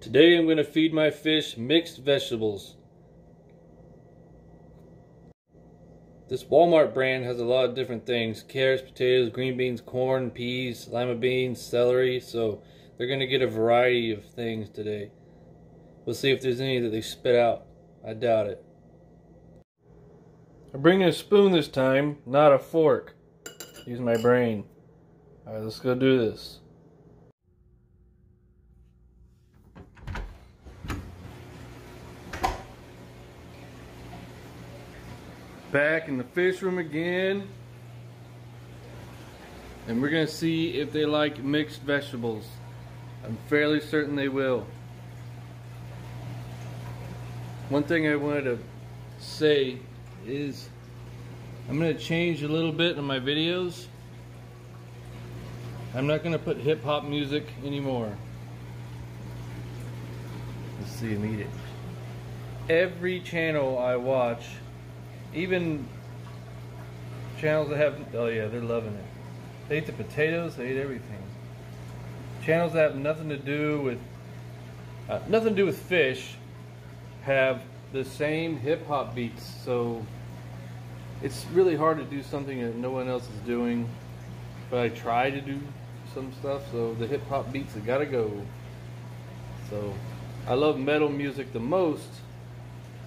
Today I'm going to feed my fish mixed vegetables. This Walmart brand has a lot of different things. Carrots, potatoes, green beans, corn, peas, lima beans, celery. So they're going to get a variety of things today. We'll see if there's any that they spit out. I doubt it. I'm bringing a spoon this time, not a fork. Use my brain. Alright, let's go do this. Back in the fish room again. And we're to see if they like mixed vegetables. I'm fairly certain they will. One thing I wanted to say is I'm to change a little bit in my videos. I'm not to put hip hop music anymore. Let's see him eat it. Every channel I watch, even channels that have, oh yeah, they're loving it. They eat the potatoes, they eat everything. Channels that have nothing to do with, uh, nothing to do with fish, have the same hip hop beats. So it's really hard to do something that no one else is doing. But I try to do some stuff, so the hip hop beats have gotta go. So I love metal music the most,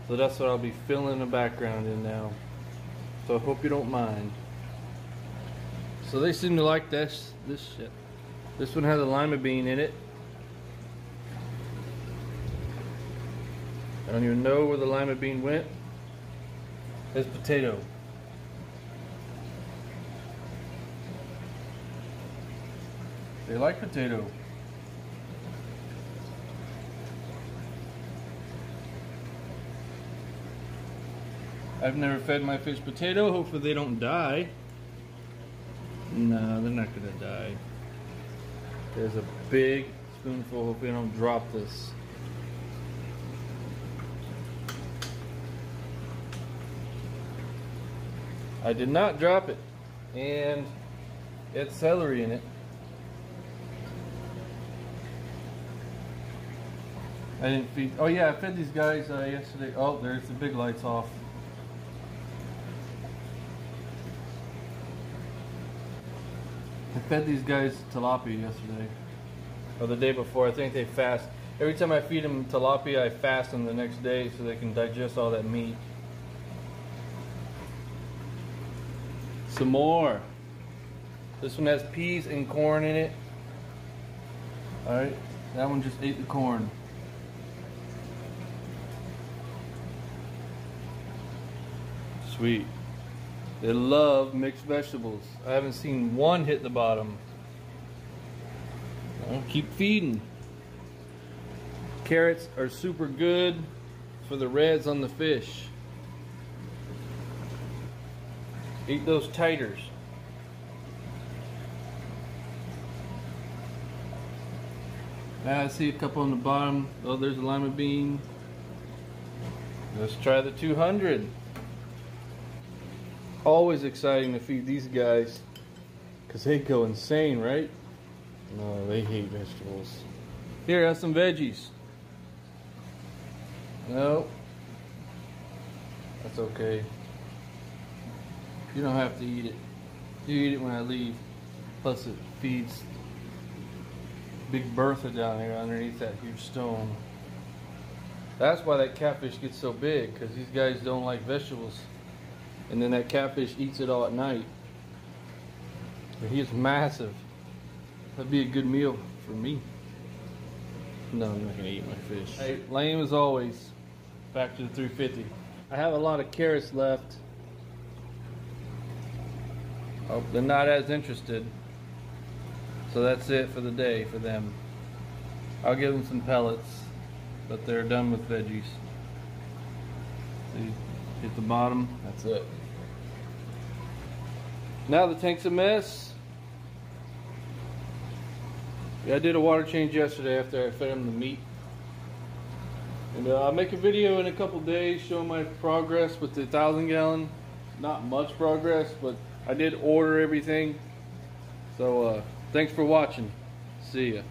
so that's what I'll be filling the background in now. So I hope you don't mind. So they seem to like this this shit. This one has a lima bean in it. I don't even know where the lima bean went. There's potato. They like potato. I've never fed my fish potato. Hopefully they don't die. No, they're not gonna die. There's a big spoonful. Hopefully I don't drop this. I did not drop it. And it's celery in it. I didn't feed. Oh yeah, I fed these guys uh, yesterday. Oh, there's the big lights off. I fed these guys tilapia yesterday, or the day before. I think they fast. Every time I feed them tilapia, I fast them the next day so they can digest all that meat. Some more. This one has peas and corn in it. Alright, that one just ate the corn. Sweet. They love mixed vegetables. I haven't seen one hit the bottom. I'll keep feeding. Carrots are super good for the reds on the fish. Eat those taters. I see a couple on the bottom. Oh, there's a lima bean. Let's try the 200. Always exciting to feed these guys because they go insane, right? No, they hate vegetables. Here, have some veggies. No. That's okay. You don't have to eat it. You eat it when I leave. Plus it feeds Big Bertha down there underneath that huge stone. That's why that catfish gets so big, because these guys don't like vegetables. And then that catfish eats it all at night. But he is massive. That'd be a good meal for me. No, I'm not gonna eat my fish. Hey, lame as always. Back to the 350. I have a lot of carrots left. Oh, they're not as interested. So that's it for the day for them. I'll give them some pellets, but they're done with veggies. See, hit the bottom, that's it. Now the tank's a mess. Yeah, I did a water change yesterday after I fed them the meat. And uh, I'll make a video in a couple days showing my progress with the thousand gallon. Not much progress, but I did order everything. So uh, thanks for watching. See ya.